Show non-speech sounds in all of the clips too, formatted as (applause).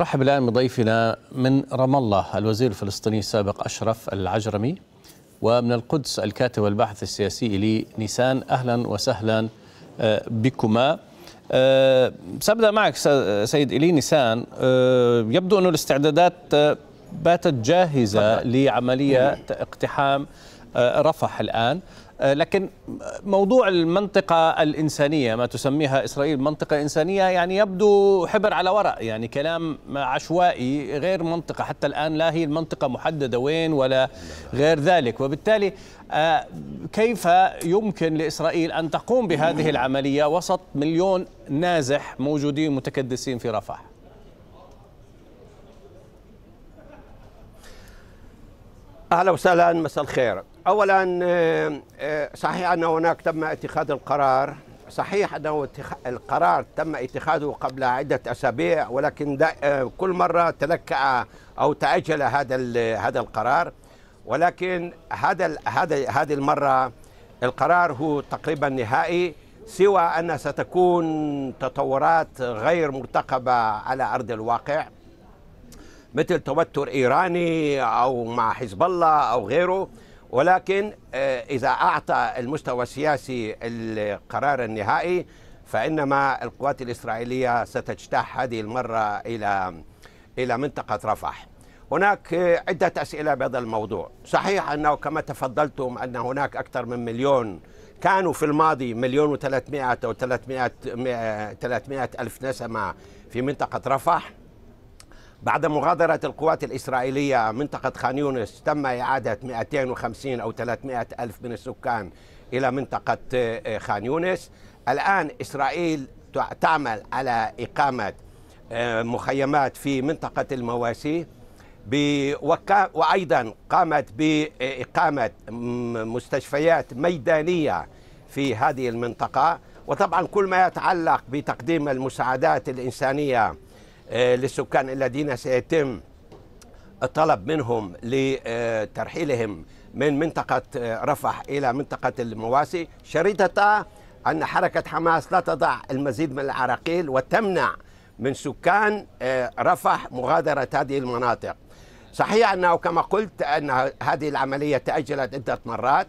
رحب الآن بضيفنا من رام الله الوزير الفلسطيني السابق أشرف العجرمي ومن القدس الكاتب والباحث السياسي إلي نيسان أهلا وسهلا آه، بكما. آه، سأبدأ معك سيد إلي نيسان. آه، يبدو أن الاستعدادات باتت جاهزة لعملية اقتحام رفح الآن. لكن موضوع المنطقة الإنسانية ما تسميها إسرائيل منطقة إنسانية يعني يبدو حبر على ورق يعني كلام عشوائي غير منطقة. حتى الآن لا هي المنطقة محددة وين ولا غير ذلك. وبالتالي آه، كيف يمكن لإسرائيل أن تقوم بهذه العملية؟ وسط مليون نازح موجودين متكدسين في رفح. أهلا وسهلا مساء الخير. اولا آه، آه، صحيح ان هناك تم اتخاذ القرار. صحيح أنه القرار تم اتخاذه قبل عدة أسابيع ولكن آه، كل مرة تلكأ أو تأجل هذا هذا القرار. ولكن هذا هذا هذه المرة القرار هو تقريبا نهائي سوى أن ستكون تطورات غير مرتقبة على أرض الواقع مثل توتر إيراني أو مع حزب الله أو غيره. ولكن آه، إذا أعطى المستوى السياسي القرار النهائي فإنما القوات الإسرائيلية ستجتاح هذه المرة إلى إلى منطقة رفح. هناك عدة أسئلة بهذا الموضوع، صحيح أنه كما تفضلتم أن هناك أكثر من مليون كانوا في الماضي مليون و300 أو 300 300 ألف نسمة في منطقة رفح بعد مغادرة القوات الإسرائيلية منطقة خان يونس تم إعادة 250 أو 300 ألف من السكان إلى منطقة آه، خان يونس. الآن إسرائيل تعمل على إقامة آه، مخيمات في منطقة المواسي وأيضا قامت بإقامة مستشفيات ميدانية في هذه المنطقة. وطبعا كل ما يتعلق بتقديم المساعدات الإنسانية للسكان الذين سيتم الطلب منهم لترحيلهم من منطقة آه، رفح إلى منطقة المواسي شريطة أن حركة حماس لا تضع المزيد من العراقيل وتمنع من سكان آه، رفح مغادرة هذه المناطق. صحيح أنه كما قلت أن هذه العملية تأجلت عدة مرات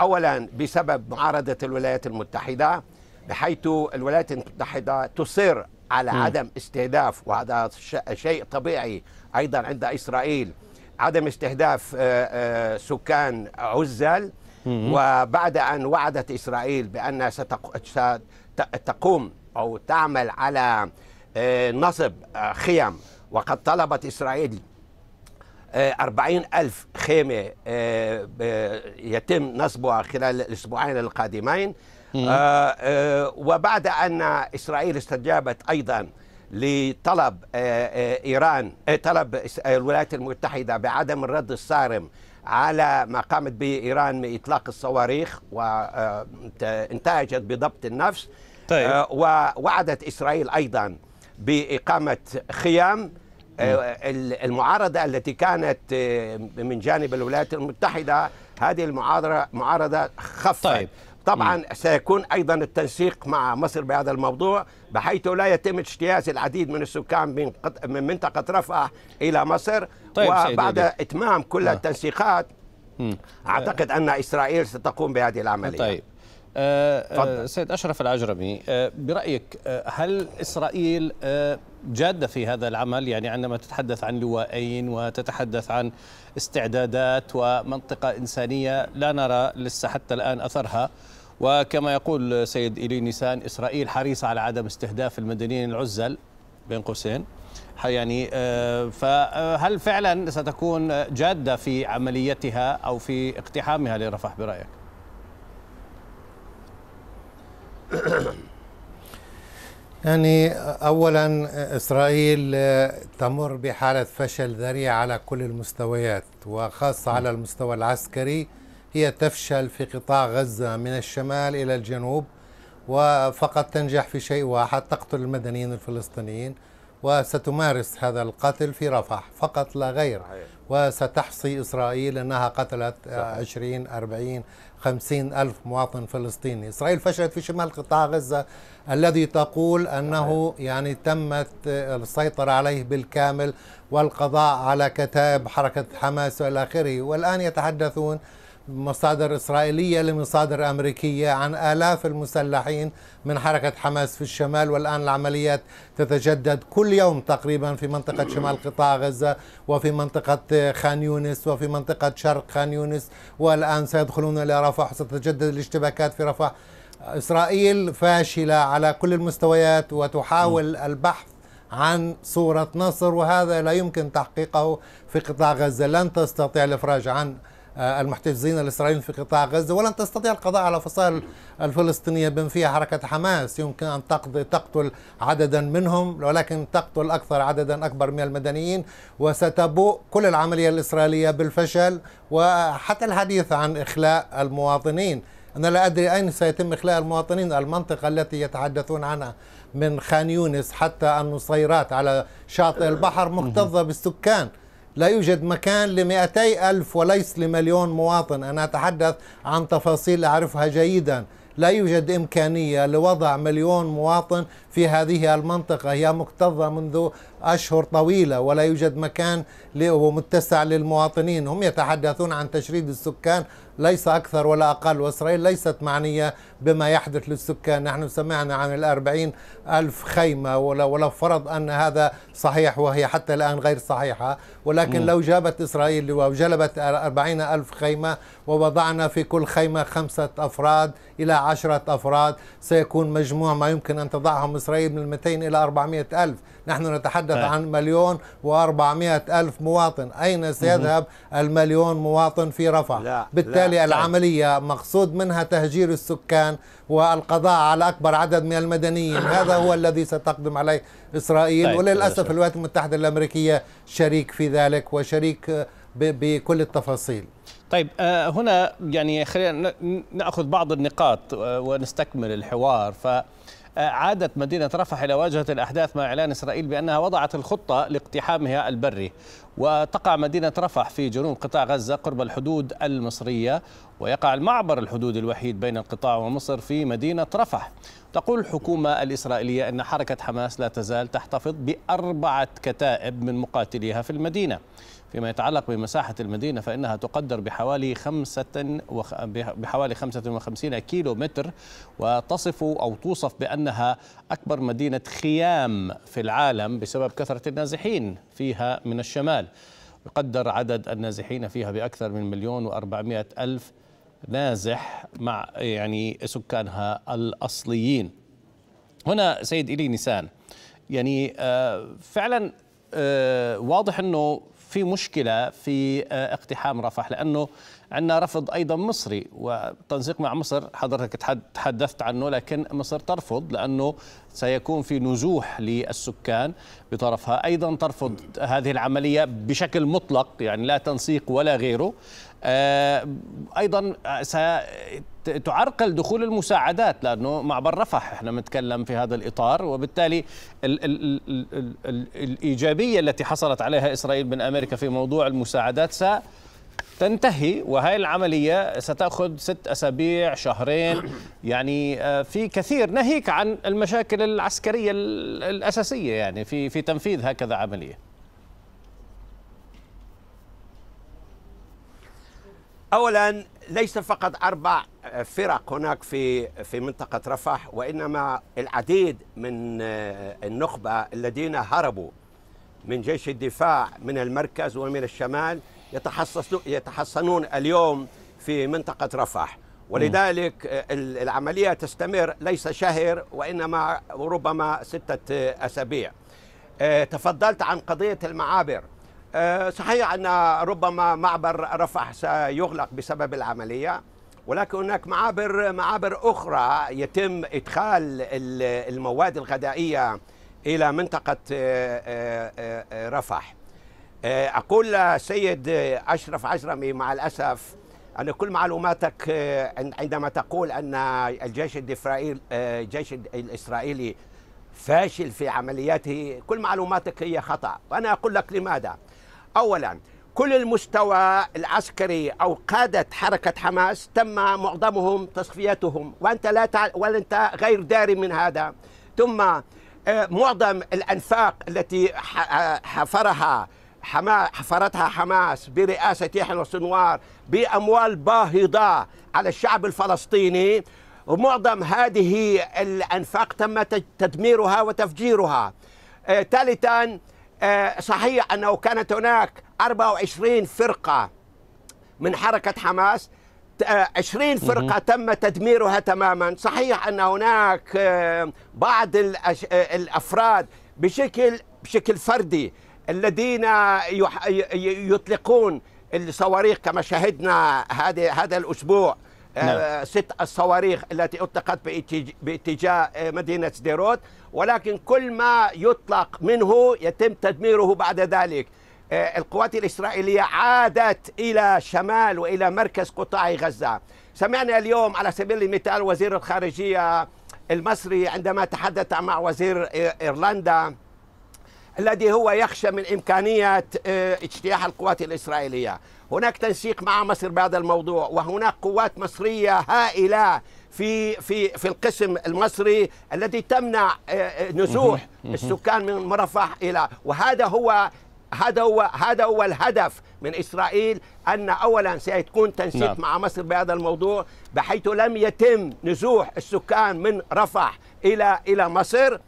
أولا بسبب معارضة الولايات المتحدة بحيث الولايات المتحدة تصر على م. عدم استهداف وهذا شيء طبيعي أيضا عند إسرائيل. عدم استهداف آه، آه، سكان عزل. وبعد أن وعدت إسرائيل بانها ستقوم أو تعمل على آه، نصب خيم. وقد طلبت إسرائيل أربعين ألف خيمة يتم نصبها خلال الأسبوعين القادمين. وبعد أن إسرائيل استجابت أيضا لطلب آه آه إيران آه طلب الولايات المتحدة بعدم الرد الصارم على ما قامت به إيران من إطلاق الصواريخ وانتهجت آه، بضبط النفس. طيب. آه ووعدت إسرائيل أيضا بإقامة خيام المعارضة التي كانت من جانب الولايات المتحدة. هذه المعارضة معارضة خفت طيب. طبعا. سيكون أيضا التنسيق مع مصر بهذا الموضوع بحيث لا يتم اجتياز العديد من السكان من من منطقة رفح إلى مصر. طيب وبعد إتمام كل آه. التنسيقات. أعتقد أن إسرائيل ستقوم بهذه العملية. طيب. آه, آه، سيد أشرف العجرمي آه برأيك آه هل إسرائيل آه جادة في هذا العمل؟ يعني عندما تتحدث عن لوائين وتتحدث عن استعدادات ومنطقة إنسانية لا نرى لسه حتى الآن أثرها. وكما يقول سيد إيلي نيسان إسرائيل حريصة على عدم استهداف المدنيين العزل بين قوسين. يعني آه، فهل فعلا ستكون جادة في عمليتها أو في اقتحامها لرفح برأيك؟ (coughs) يعني اولا إسرائيل تمر بحالة فشل ذريع على كل المستويات وخاصة على المستوى العسكري. هي تفشل في قطاع غزة من الشمال إلى الجنوب وفقط تنجح في شيء واحد تقتل المدنيين الفلسطينيين وستمارس هذا القتل في رفح فقط لا غير. صحيح. وستحصي إسرائيل أنها قتلت صحيح. 20 40 50 ألف مواطن فلسطيني. إسرائيل فشلت في شمال قطاع غزة. الذي تقول أنه يعني تمت السيطرة عليه بالكامل والقضاء على كتائب حركة حماس وإلى آخره. والآن يتحدثون مصادر إسرائيلية لمصادر أمريكية عن آلاف المسلحين من حركة حماس في الشمال والآن العمليات تتجدد كل يوم تقريبا في منطقة شمال قطاع غزة وفي منطقة خان يونس وفي منطقة شرق خان يونس والآن سيدخلون إلى رفح وستتجدد الاشتباكات في رفح إسرائيل فاشلة على كل المستويات وتحاول البحث عن صورة نصر وهذا لا يمكن تحقيقه في قطاع غزة. لن تستطيع الإفراج عن المحتجزين الإسرائيليين في قطاع غزة ولن تستطيع القضاء على فصائل الفلسطينية بما فيها حركة حماس. يمكن أن تقضي تقتل عددا منهم ولكن تقتل أكثر عددا أكبر من المدنيين. وستبوء كل العملية الإسرائيلية بالفشل وحتى الحديث عن إخلاء المواطنين. أنا لا أدري أين سيتم إخلاء المواطنين. المنطقة التي يتحدثون عنها من خان يونس حتى النصيرات على شاطئ البحر مكتظة بالسكان. لا يوجد مكان لمئتي ألف وليس لمليون مواطن. أنا أتحدث عن تفاصيل أعرفها جيدا. لا يوجد إمكانية لوضع مليون مواطن في هذه المنطقة. هي مكتظة منذ أشهر طويلة ولا يوجد مكان متسع للمواطنين. هم يتحدثون عن تشريد السكان ليس أكثر ولا أقل. وإسرائيل ليست معنية بما يحدث للسكان. نحن سمعنا عن الأربعين ألف خيمة ولو, فرض أن هذا صحيح وهي حتى الآن غير صحيحة. ولكن م. لو جابت إسرائيل وجلبت أربعين ألف خيمة ووضعنا في كل خيمة خمسة أفراد إلى عشرة أفراد سيكون مجموع ما يمكن أن تضعهم إسرائيل من 200 إلى 400 ألف. نحن نتحدث أي. عن مليون و400 ألف مواطن. أين سيذهب المليون مواطن في رفح؟ لا بالتالي لا. العملية مقصود منها تهجير السكان والقضاء على أكبر عدد من المدنيين. (coughs) هذا هو الذي ستقدم عليه إسرائيل. طيب. وللأسف الولايات المتحدة الأمريكية شريك في ذلك وشريك بكل التفاصيل. طيب آه، هنا يعني خلينا نأخذ بعض النقاط آه، ونستكمل الحوار. ف عادت مدينة رفح إلى واجهة الأحداث مع إعلان إسرائيل بأنها وضعت الخطة لاقتحامها البري وتقع مدينة رفح في جنوب قطاع غزة قرب الحدود المصرية ويقع المعبر الحدود الوحيد بين القطاع ومصر في مدينة رفح. تقول الحكومة الإسرائيلية أن حركة حماس لا تزال تحتفظ بأربعة كتائب من مقاتليها في المدينة. فيما يتعلق بمساحة المدينة فإنها تقدر بحوالي خمسة وخ... بحوالي 55 كيلو متر وتصف أو توصف بأنها أكبر مدينة خيام في العالم بسبب كثرة النازحين فيها من الشمال. يقدر عدد النازحين فيها بأكثر من مليون وأربعمائة ألف نازح مع يعني سكانها الأصليين. هنا سيد إلي نيسان يعني آه، فعلا آه، واضح أنه في مشكلة في آه، اقتحام رفح لأنه عندنا رفض أيضا مصري وتنسيق مع مصر حضرتك تحدثت عنه لكن مصر ترفض لأنه سيكون في نزوح للسكان بطرفها. أيضا ترفض هذه العملية بشكل مطلق يعني لا تنسيق ولا غيره. أيضا ستعرقل دخول المساعدات لأنه معبر رفح إحنا بنتكلم في هذا الإطار وبالتالي ال ال ال ال ال الإيجابية التي حصلت عليها إسرائيل من أمريكا في موضوع المساعدات ستنتهي وهي العملية ستأخذ ست أسابيع شهرين. يعني آه، في كثير ناهيك عن المشاكل العسكرية الأساسية يعني في في تنفيذ هكذا عملية. اولا ليس فقط أربع فرق هناك في في منطقة رفح وإنما العديد من النخبة الذين هربوا من جيش الدفاع من المركز ومن الشمال يتحصنون اليوم في منطقة رفح. ولذلك العملية تستمر ليس شهر وإنما ربما ستة أسابيع. تفضلت عن قضية المعابر. آه، صحيح أن ربما معبر رفح سيغلق بسبب العملية ولكن هناك معابر معابر أخرى يتم إدخال المواد الغذائية إلى منطقة آه، آه، رفح. أقول سيد أشرف عجرمي مع الأسف أن كل معلوماتك عندما تقول أن الجيش الجيش الإسرائيلي فاشل في عملياته كل معلوماتك هي خطأ. وأنا أقول لك لماذا؟ أولا كل المستوى العسكري أو قادة حركة حماس تم معظمهم تصفيتهم وأنت لا تع... وأنت غير داري من هذا. ثم آه، معظم الأنفاق التي حفرها حما حفرتها حماس برئاسة يحيى السنوار بأموال باهظة على الشعب الفلسطيني ومعظم هذه الأنفاق تم تدميرها وتفجيرها. آه، ثالثا آه، صحيح أنه كانت هناك 24 فرقة من حركة حماس. 20 فرقة تم تدميرها تماما. صحيح أن هناك آه، بعض الأفراد بشكل بشكل فردي الذين يطلقون الصواريخ كما شهدنا هذا آه، نعم. ست الصواريخ التي اطلقت باتجاه آه، مدينة سديروت ولكن كل ما يطلق منه يتم تدميره بعد ذلك. آه، القوات الإسرائيلية عادت إلى شمال وإلى مركز قطاع غزة. سمعنا اليوم على سبيل المثال وزير الخارجية المصري عندما تحدث مع وزير إيرلندا الذي هو يخشى من إمكانية آه، اجتياح القوات الإسرائيلية. هناك تنسيق مع مصر بهذا الموضوع وهناك قوات مصرية هائلة في في في القسم المصري الذي تمنع آه، نزوح السكان من مرفح إلى. وهذا هو هذا هو هذا هو الهدف من إسرائيل أن اولا سيكون تنسيق نعم. مع مصر بهذا الموضوع بحيث لم يتم نزوح السكان من رفح إلى إلى مصر.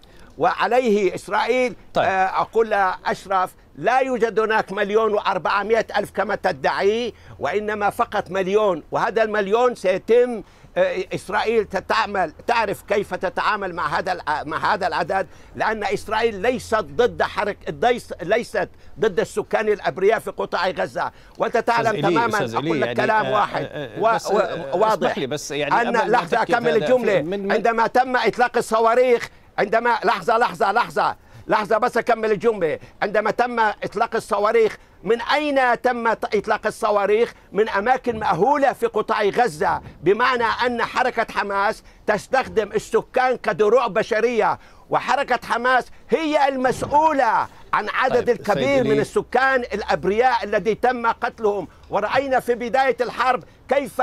وعليه إسرائيل طيب. آه، أقول أشرف لا يوجد هناك مليون وأربعمائة ألف كما تدعي وإنما فقط مليون وهذا المليون سيتم آه، إسرائيل تتعامل تعرف كيف تتعامل مع هذا مع هذا العدد لأن إسرائيل ليست ضد حرك ليست ضد السكان الأبرياء في قطاع غزة. وأنت تعلم تماما أقول لك يعني كلام آه، واحد. آه، واضح. لي بس يعني أن لحظة أكمل الجملة. عندما تم إطلاق الصواريخ عندما لحظة لحظة لحظة. لحظة بس أكمل الجملة. عندما تم إطلاق الصواريخ من أين تم إطلاق الصواريخ؟ من أماكن مأهولة في قطاع غزة. بمعنى أن حركة حماس تستخدم السكان كدروع بشرية وحركة حماس هي المسؤولة عن عدد طيب الكبير من السكان الأبرياء الذي تم قتلهم. ورأينا في بداية الحرب كيف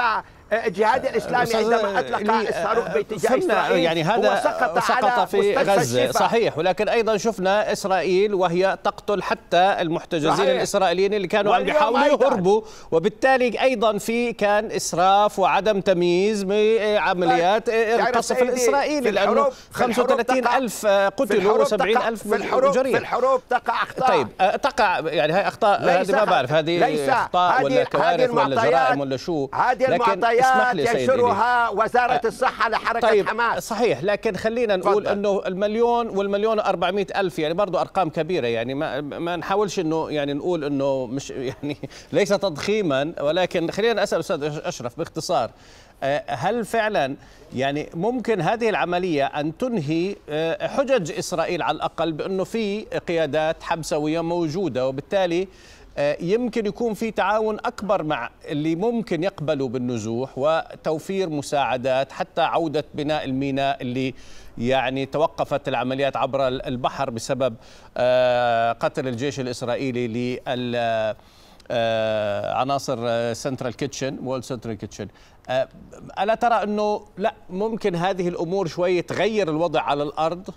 الجهاد الإسلامي عندما أطلق الصاروخ باتجاه إسرائيل يعني هذا سقط, سقط في غزة صحيح ولكن أيضا شفنا إسرائيل وهي تقتل حتى المحتجزين صحيح. الإسرائيليين اللي كانوا عم بيحاولوا يهربوا. وبالتالي أيضا في كان إسراف وعدم تمييز بعمليات القصف الإسرائيلي لأنه 35 ألف قتلوا و70 ألف جريح. في الحروب تقع أخطاء. طيب تقع يعني هاي أخطاء هذه ما بعرف هذه أخطاء ولا كوارث ولا جرائم ولا شو. هذه المعطيات وصايات ينشرها وزارة الصحة لحركة طيب حماس صحيح لكن خلينا نقول فضل. أنه المليون والمليون و400 ألف يعني برضو أرقام كبيرة يعني ما, ما نحاولش أنه يعني نقول أنه مش (laughs) يعني ليس تضخيما ولكن خلينا أسأل أستاذ أشرف باختصار هل فعلا يعني ممكن هذه العملية أن تنهي حجج إسرائيل على الأقل بأنه في قيادات حبسوية موجودة وبالتالي يمكن يكون في تعاون أكبر مع اللي ممكن يقبلوا بالنزوح وتوفير مساعدات حتى عودة بناء الميناء اللي يعني توقفت العمليات عبر البحر بسبب آه، قتل الجيش الإسرائيلي لل آه، عناصر Central Kitchen World Central Kitchen ألا ترى أنه لا ممكن هذه الأمور شوي تغير الوضع على الأرض؟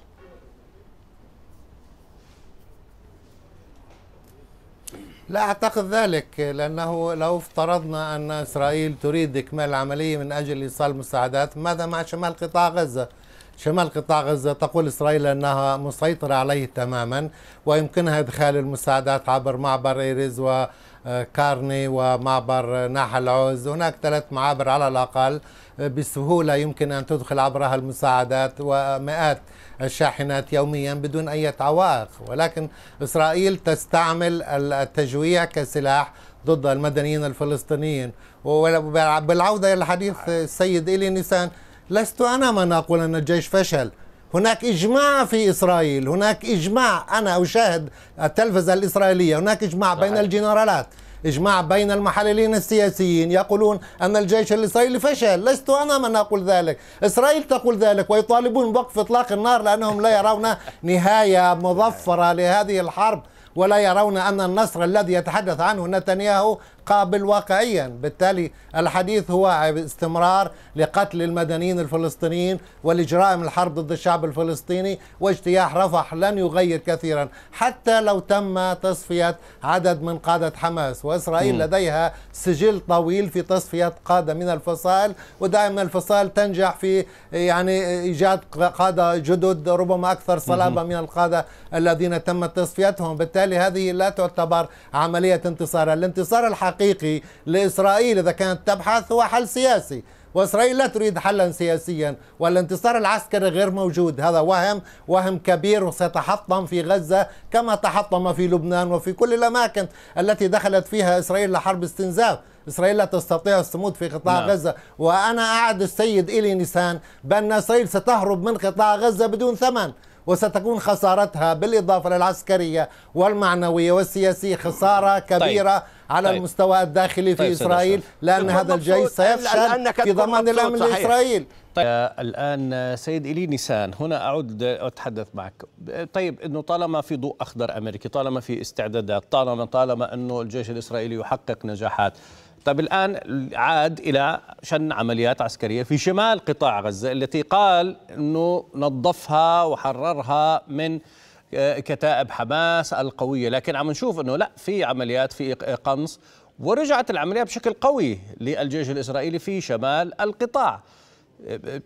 لا أعتقد ذلك لأنه لو افترضنا أن إسرائيل تريد إكمال العملية من أجل إيصال مساعدات ماذا مع شمال قطاع غزة؟ شمال قطاع غزة تقول إسرائيل أنها مسيطرة عليه تماما ويمكنها إدخال المساعدات عبر معبر إيريز وكارني ومعبر ناحل عوز. هناك ثلاث معابر على الأقل بسهولة يمكن أن تدخل عبرها المساعدات ومئات الشاحنات يوميا بدون أي عوائق. ولكن إسرائيل تستعمل التجويع كسلاح ضد المدنيين الفلسطينيين. وبالعودة إلى حديث السيد إلي نيسان لست أنا من أقول أن الجيش فشل. هناك إجماع في إسرائيل هناك إجماع أنا أشاهد التلفزة الإسرائيلية هناك إجماع بين الجنرالات. إجماع بين المحللين السياسيين يقولون أن الجيش الإسرائيلي فشل لست أنا من أقول ذلك. إسرائيل تقول ذلك ويطالبون بوقف إطلاق النار لأنهم لا يرون نهاية مظفرة لهذه الحرب ولا يرون أن النصر الذي يتحدث عنه نتنياهو قابل واقعيا. بالتالي الحديث هو استمرار لقتل المدنيين الفلسطينيين والإجرائم الحرب ضد الشعب الفلسطيني واجتياح رفح لن يغير كثيرا حتى لو تم تصفية عدد من قادة حماس. وإسرائيل م. لديها سجل طويل في تصفية قادة من الفصائل ودائما الفصائل تنجح في يعني إيجاد قادة جدد ربما أكثر صلابة من القادة الذين تم تصفيتهم. بالتالي هذه لا تعتبر عملية انتصار. الانتصار الحقيقي الحقيقي لإسرائيل إذا كانت تبحث هو حل سياسي. وإسرائيل لا تريد حلا سياسيا والانتصار العسكري غير موجود. هذا وهم وهم كبير وسيتحطم في غزة كما تحطم في لبنان وفي كل الأماكن التي دخلت فيها إسرائيل لحرب استنزاف. إسرائيل لا تستطيع الصمود في قطاع نعم. غزة. وأنا أعد السيد إلي نيسان بأن إسرائيل ستهرب من قطاع غزة بدون ثمن. وستكون خسارتها بالإضافة للعسكرية والمعنوية والسياسية خسارة كبيرة طيب. على طيب. المستوى الداخلي في طيب إسرائيل لأن هذا الجيش سيفشل في ضمان الأمن لإسرائيل. طيب. الآن سيد إلي نيسان هنا أعود أتحدث معك. طيب أنه طالما في ضوء أخضر أمريكي طالما في استعدادات طالما طالما أنه الجيش الإسرائيلي يحقق نجاحات طيب الآن عاد إلى شن عمليات عسكرية في شمال قطاع غزة التي قال أنه نظفها وحررها من كتائب حماس القوية. لكن عم نشوف أنه لا في عمليات في قنص ورجعت العمليات بشكل قوي للجيش الإسرائيلي في شمال القطاع.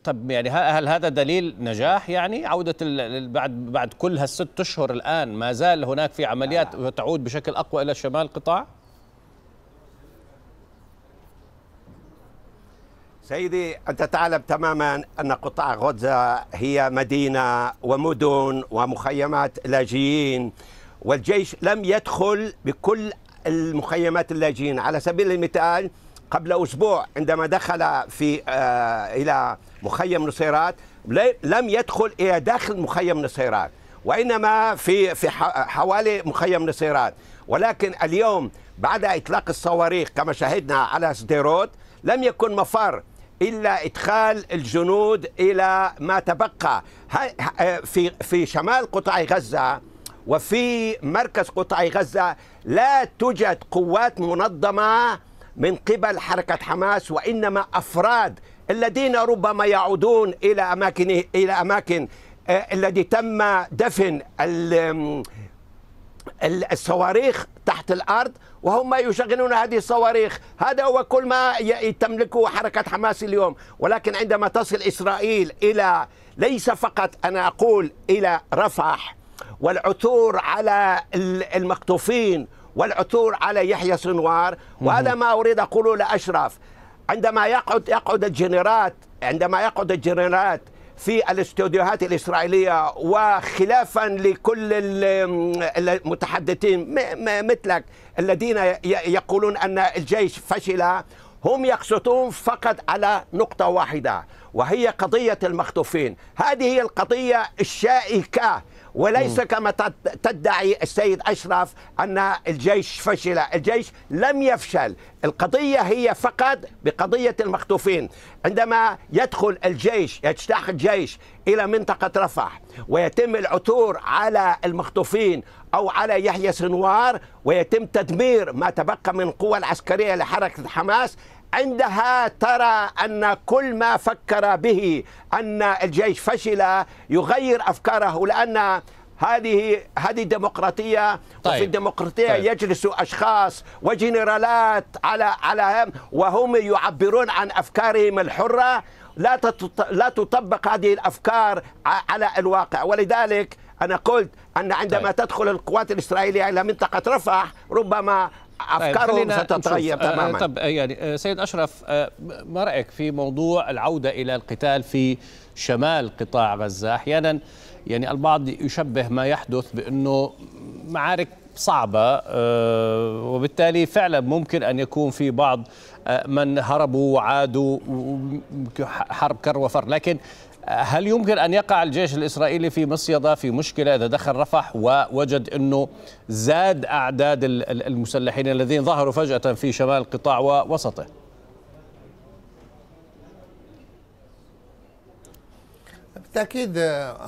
طب يعني هل هذا دليل نجاح؟ يعني عودة بعد بعد كل هالست أشهر الآن ما زال هناك في عمليات تعود بشكل أقوى إلى شمال القطاع؟ سيدي أنت تعلم تماما أن قطاع غزة هي مدينة ومدن ومخيمات لاجئين والجيش لم يدخل بكل المخيمات اللاجئين. على سبيل المثال قبل أسبوع عندما دخل في آه إلى مخيم نصيرات لم يدخل إلى داخل مخيم نصيرات وإنما في في حوالي مخيم نصيرات. ولكن اليوم بعد إطلاق الصواريخ كما شاهدنا على سديروت لم يكن مفر إلا إدخال الجنود إلى ما تبقى. في في شمال قطاع غزة وفي مركز قطاع غزة لا توجد قوات منظمة من قبل حركة حماس وإنما أفراد الذين ربما يعودون إلى اماكن إلى أماكن آه، الذي تم دفن الصواريخ تحت الأرض وهم يشغلون هذه الصواريخ. هذا هو كل ما تملكه حركة حماس اليوم. ولكن عندما تصل إسرائيل إلى ليس فقط أنا أقول إلى رفح والعثور على المخطوفين والعثور على يحيى سنوار وهذا ما أريد أقوله لأشرف. عندما يقعد يقعد الجنرات عندما يقعد الجنرات في الاستوديوهات الإسرائيلية وخلافا لكل المتحدثين مثلك الذين يقولون أن الجيش فشل. هم يقصدون فقط على نقطة واحدة وهي قضية المخطوفين. هذه هي القضية الشائكة وليس كما تدعي السيد أشرف أن الجيش فشل. الجيش لم يفشل. القضية هي فقط بقضية المخطوفين. عندما يدخل الجيش يجتاح الجيش إلى منطقة رفح ويتم العثور على المخطوفين أو على يحيى سنوار ويتم تدمير ما تبقى من القوى العسكرية لحركة حماس عندها ترى أن كل ما فكر به أن الجيش فشل يغير أفكاره لأن هذه هذه ديمقراطيه طيب. وفي الديمقراطية طيب. يجلس أشخاص وجنرالات على على وهم يعبرون عن أفكارهم الحرة لا لا تطبق هذه الأفكار على الواقع ولذلك أنا قلت أن عندما طيب. تدخل القوات الإسرائيلية إلى منطقة رفح ربما أفكارهم طيب ستتغير آه، تماما. طب يعني آه، سيد أشرف آه، ما رأيك في موضوع العودة إلى القتال في شمال قطاع غزة؟ أحيانا يعني البعض يشبه ما يحدث بأنه معارك صعبة وبالتالي فعلا ممكن أن يكون في بعض من هربوا وعادوا حرب كر وفر لكن هل يمكن أن يقع الجيش الإسرائيلي في مصيدة في مشكلة إذا دخل رفح ووجد إنه زاد أعداد المسلحين الذين ظهروا فجأة في شمال القطاع ووسطه؟ بالتأكيد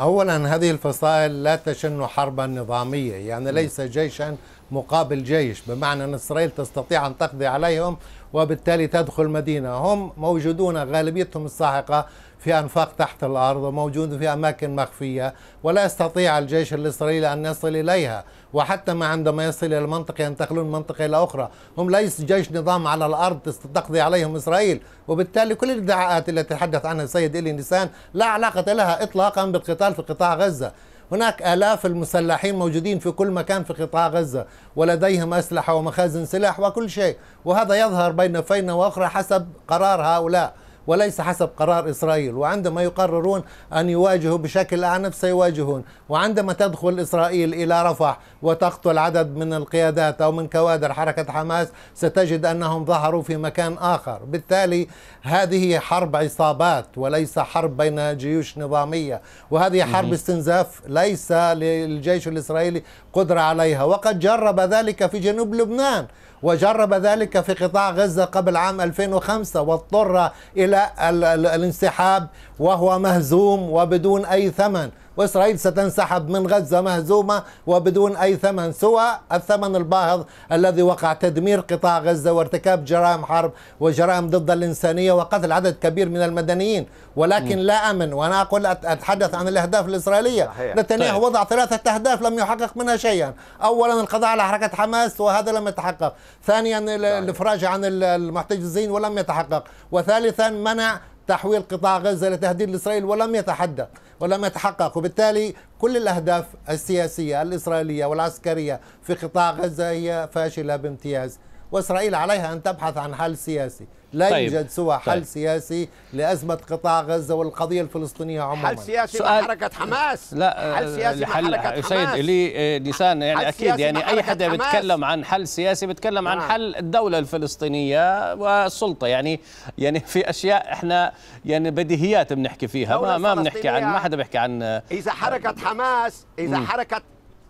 أولا هذه الفصائل لا تشن حربا نظامية يعني ليس جيشا مقابل جيش بمعنى أن إسرائيل تستطيع أن تقضي عليهم وبالتالي تدخل مدينة هم موجودون غالبيتهم الساحقة في أنفاق تحت الأرض وموجود في أماكن مخفية ولا يستطيع الجيش الإسرائيلي أن يصل إليها. وحتى ما عندما يصل إلى المنطقة ينتقلون من منطقة إلى أخرى. هم ليس جيش نظام على الأرض تقضي عليهم إسرائيل. وبالتالي كل الادعاءات التي تحدث عنها السيد إلي نيسان لا علاقة لها إطلاقا بالقتال في قطاع غزة. هناك آلاف المسلحين موجودين في كل مكان في قطاع غزة. ولديهم أسلحة ومخازن سلاح وكل شيء. وهذا يظهر بين فينة وأخرى حسب قرار هؤلاء. وليس حسب قرار إسرائيل. وعندما يقررون أن يواجهوا بشكل أعنف سيواجهون. وعندما تدخل إسرائيل إلى رفح وتقتل عدد من القيادات أو من كوادر حركة حماس ستجد أنهم ظهروا في مكان آخر. بالتالي هذه حرب عصابات وليس حرب بين جيوش نظامية. وهذه حرب استنزاف ليس للجيش الإسرائيلي قدرة عليها. وقد جرب ذلك في جنوب لبنان وجرب ذلك في قطاع غزة قبل عام 2005 واضطر إلى الانسحاب وهو مهزوم وبدون أي ثمن. وإسرائيل ستنسحب من غزة مهزومة وبدون أي ثمن سوى الثمن الباهظ الذي وقع تدمير قطاع غزة وارتكاب جرائم حرب وجرائم ضد الإنسانية وقتل عدد كبير من المدنيين. ولكن لا أمن وأنا أقول أتحدث عن الأهداف الإسرائيلية. نتنياهو طيب. وضع ثلاثة أهداف لم يحقق منها شيئا. أولا القضاء على حركة حماس وهذا لم يتحقق. ثانيا الإفراج عن المحتجزين ولم يتحقق. وثالثا منع تحويل قطاع غزة لتهديد لإسرائيل ولم يتحدث. ولم يتحقق. وبالتالي كل الأهداف السياسية الإسرائيلية والعسكرية في قطاع غزة هي فاشلة بامتياز. وإسرائيل عليها أن تبحث عن حل سياسي. لا طيب. يوجد سوى حل طيب. سياسي لأزمة قطاع غزة والقضية الفلسطينية عموما. حل سياسي سؤال حركة حماس. لا حل سياسي حل حركة سيد لي نيسان يعني أكيد يعني أي حدا بيتكلم عن حل سياسي بيتكلم عن نعم. حل الدولة الفلسطينية والسلطة. يعني يعني في أشياء إحنا يعني بديهيات بنحكي فيها. ما ما بنحكي عن ما حدا بيحكي عن إذا حركة حماس إذا حركة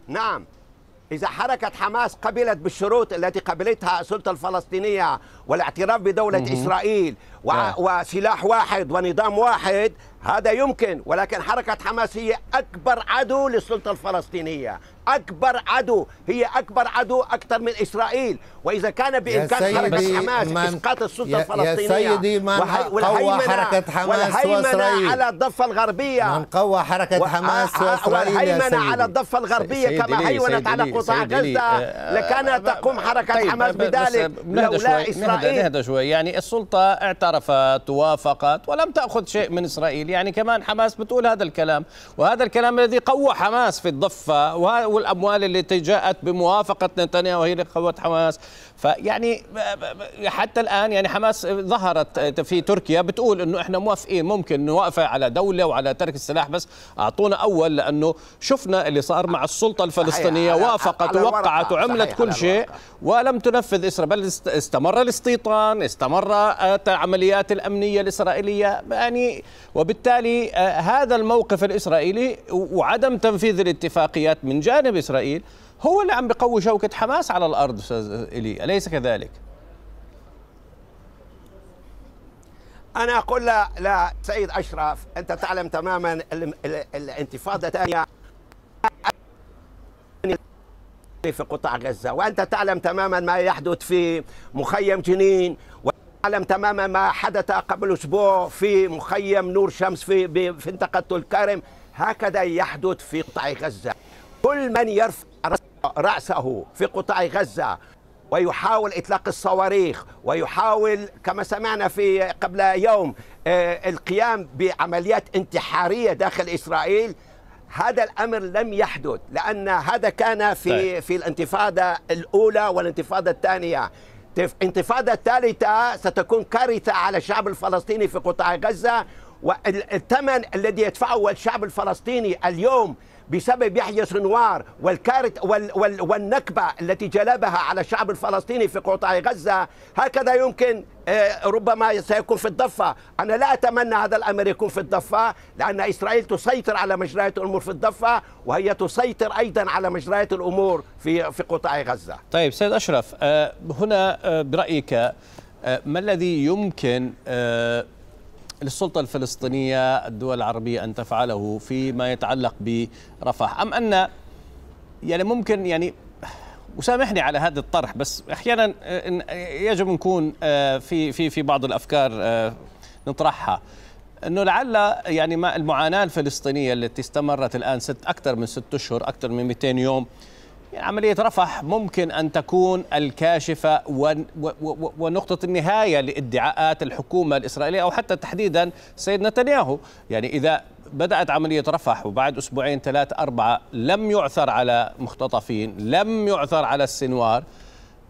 نعم. إذا حركة حماس قبلت بالشروط التي قبلتها السلطة الفلسطينية والاعتراف بدولة إسرائيل وسلاح واحد ونظام واحد هذا يمكن ولكن حركة حماس هي أكبر عدو للسلطة الفلسطينية. أكبر عدو هي أكبر عدو أكثر من إسرائيل. وإذا كان بإمكان حركة حماس إسقاط السلطة يا الفلسطينية. يا سيدي من قوى حركة حماس وإسرائيل. على الضفة الغربية. من قوى حركة حماس وإسرائيل والهيمنة على الضفة الغربية كما هيمنت على قطاع غزة آه، لكانت تقوم حركة طيب حماس بذلك لولا إسرائيل نهدى شوي. يعني السلطة اعترفت ووافقت ولم تأخذ شيء من إسرائيل. يعني كمان حماس بتقول هذا الكلام وهذا الكلام الذي قوى حماس في الضفة والأموال التي جاءت بموافقة نتنياهو وهي اللي حماس. فيعني حتى الآن يعني حماس ظهرت في تركيا بتقول إنه إحنا موافقين ممكن نوافق على دولة وعلى ترك السلاح بس أعطونا أول لأنه شفنا اللي صار مع السلطة الفلسطينية وافقت ووقعت وعملت كل شيء ولم تنفذ إسرائيل بل استمر الاستيطان استمر العمليات الأمنية الإسرائيلية. يعني وبالتالي آه، هذا الموقف الإسرائيلي وعدم تنفيذ الاتفاقيات من جانب إسرائيل هو اللي عم بقوي شوكة حماس على الأرض أستاذ إلي. أليس كذلك؟ أنا أقول لا لا سيد أشرف أنت تعلم تماما الانتفاضة الثانية. في قطاع غزة وأنت تعلم تماما ما يحدث في مخيم جنين وتعلم تماما ما حدث قبل أسبوع في مخيم نور شمس في منطقة الكرم. هكذا يحدث في قطاع غزة. كل من يرفع رأسه في قطاع غزة ويحاول إطلاق الصواريخ ويحاول كما سمعنا في قبل يوم آه، القيام بعمليات انتحارية داخل إسرائيل هذا الأمر لم يحدث لأن هذا كان في طيب. في الانتفاضة الأولى والانتفاضة الثانية الانتفاضه الثالثة ستكون كارثة على الشعب الفلسطيني في قطاع غزة والثمن الذي يدفعه الشعب الفلسطيني اليوم بسبب يحيى سنوار والكارث وال وال والنكبة التي جلبها على الشعب الفلسطيني في قطاع غزة. هكذا يمكن آه، ربما سيكون في الضفة. أنا لا أتمنى هذا الأمر يكون في الضفة لأن إسرائيل تسيطر على مجريات الأمور في الضفة وهي تسيطر أيضا على مجريات الأمور في في قطاع غزة. طيب سيد أشرف آه، هنا آه، برأيك ما الذي يمكن للسلطة الفلسطينية الدول العربية أن تفعله فيما يتعلق برفح. أم أن يعني ممكن يعني وسامحني على هذا الطرح بس أحيانا يجب نكون آه، في في في بعض الأفكار آه، نطرحها. إنه لعل يعني ما المعاناة الفلسطينية التي استمرت الآن ست أكثر من ست أشهر أكثر من 200 يوم يعني عملية رفح ممكن أن تكون الكاشفة ونقطة النهاية لادعاءات الحكومة الإسرائيلية أو حتى تحديدا سيد نتنياهو. يعني إذا بدأت عملية رفح وبعد أسبوعين ثلاثة أربعة لم يعثر على مختطفين لم يعثر على السنوار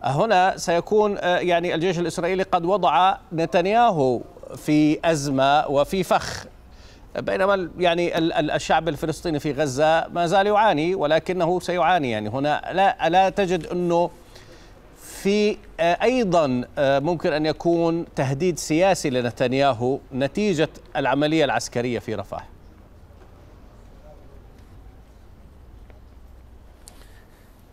هنا سيكون آه، يعني الجيش الإسرائيلي قد وضع نتنياهو في أزمة وفي فخ. بينما يعني الشعب الفلسطيني في غزة ما زال يعاني ولكنه سيعاني. يعني هنا لا لا تجد أنه في آه، أيضا آه، ممكن أن يكون تهديد سياسي لنتنياهو نتيجة العملية العسكرية في رفح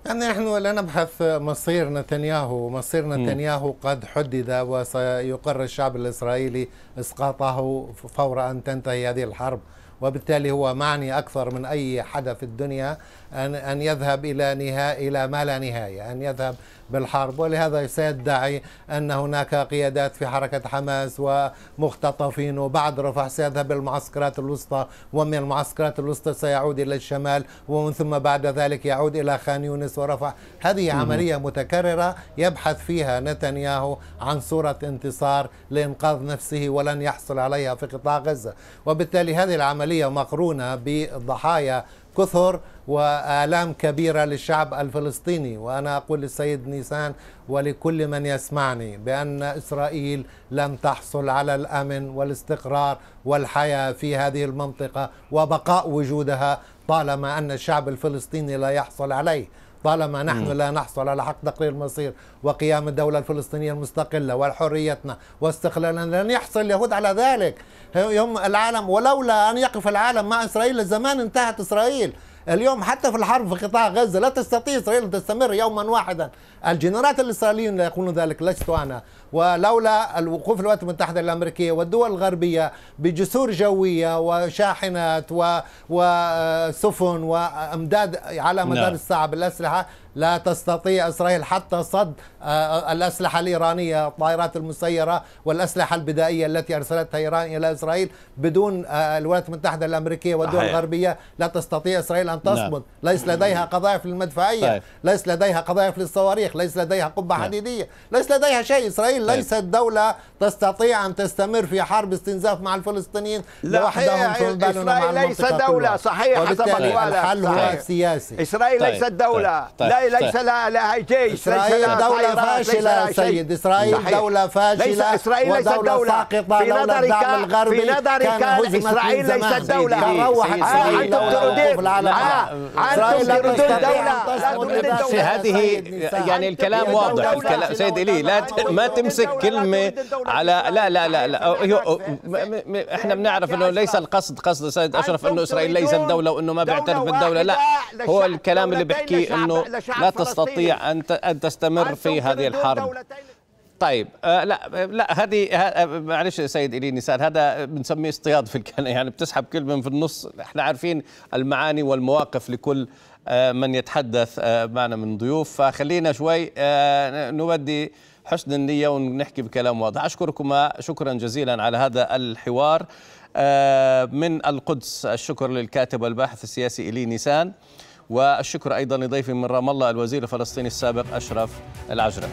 يعني نحن لا نبحث مصير نتنياهو مصير نتنياهو قد حدد وسيقر الشعب الإسرائيلي إسقاطه فور أن تنتهي هذه الحرب. وبالتالي هو معني أكثر من أي حدا في الدنيا أن أن يذهب إلى نهاية إلى ما لا نهاية أن يذهب بالحرب. ولهذا سيدعي أن هناك قيادات في حركة حماس ومختطفين وبعد رفح سيذهب إلى المعسكرات الوسطى ومن المعسكرات الوسطى سيعود إلى الشمال ومن ثم بعد ذلك يعود إلى خان يونس ورفح. هذه عملية متكررة يبحث فيها نتنياهو عن صورة انتصار لإنقاذ نفسه ولن يحصل عليها في قطاع غزة. وبالتالي هذه العملية مقرونة بضحايا كثر وآلام كبيرة للشعب الفلسطيني. وأنا أقول للسيد نيسان ولكل من يسمعني بأن إسرائيل لن تحصل على الأمن والاستقرار والحياة في هذه المنطقة وبقاء وجودها طالما أن الشعب الفلسطيني لا يحصل عليه. طالما نحن لا نحصل على حق تقرير المصير وقيام الدولة الفلسطينية المستقلة وحريتنا واستقلالنا لن يحصل اليهود على ذلك. يوم العالم ولولا أن يقف العالم مع إسرائيل لزمان انتهت إسرائيل. اليوم حتى في الحرب في قطاع غزة لا تستطيع إسرائيل أن تستمر يوما واحدا الجنرالات الإسرائيليون لا يقولون ذلك لست أنا ولولا الوقوف الولايات المتحدة الأمريكية والدول الغربية بجسور جوية وشاحنات وسفن وأمداد على مدار نعم. الساعة بالأسلحة لا تستطيع إسرائيل حتى صد آه، الأسلحة الإيرانية الطائرات المسيرة والأسلحة البدائية التي أرسلتها إيران إلى إسرائيل بدون آه، الولايات المتحدة الأمريكية والدول الغربية لا تستطيع إسرائيل أن تصمد. نعم. ليس لديها قذائف للمدفعية. طيب. ليس لديها قذائف للصواريخ. ليس لديها قبة نعم. حديدية. ليس لديها شيء. إسرائيل طيب. ليست دولة تستطيع أن تستمر في حرب استنزاف مع الفلسطينيين لوحدهم إسرائيل ليس دولة. صحيح حسب الحل هو سياسي إسرائيل طيب. ليست دولة. طيب. لا ليس لها لها جيش إسرائيل دولة فاشلة سيد إسرائيل دولة فاشلة إسرائيل ليست دولة. ساقطة في نظرك في نظرك إسرائيل ليست دولة. أنتم تريدون أنتم تريدون دولة. في هذه يعني الكلام واضح. الكلام سيد إلي لا ما تمسك كلمة على لا لا لا, لا. إحنا بنعرف إنه ليس القصد قصد سيد أشرف إنه إسرائيل ليست دولة وانه ما بيعترف بالدولة. لا هو الكلام اللي بيحكيه انه لا تستطيع أن أن تستمر في هذه الحرب. طيب آه لا لا هذه آه معلش سيد إلي نسان هذا بنسميه اصطياد في الكلام. يعني بتسحب كلمه في النص. إحنا عارفين المعاني والمواقف لكل آه من يتحدث آه معنا من ضيوف. فخلينا شوي آه نودي حسن النية ونحكي بكلام واضح. أشكركما شكرا جزيلا على هذا الحوار. آه، من القدس الشكر للكاتب والباحث السياسي إلي نيسان. والشكر أيضا لضيفي من رام الله الوزير الفلسطيني السابق أشرف العجرة